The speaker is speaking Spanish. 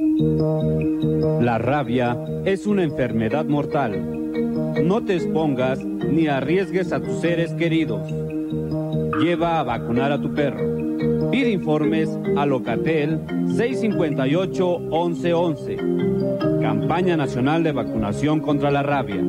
La rabia es una enfermedad mortal. No te expongas ni arriesgues a tus seres queridos. Lleva a vacunar a tu perro. Pide informes a Locatel 658-1111. Campaña Nacional de Vacunación contra la Rabia.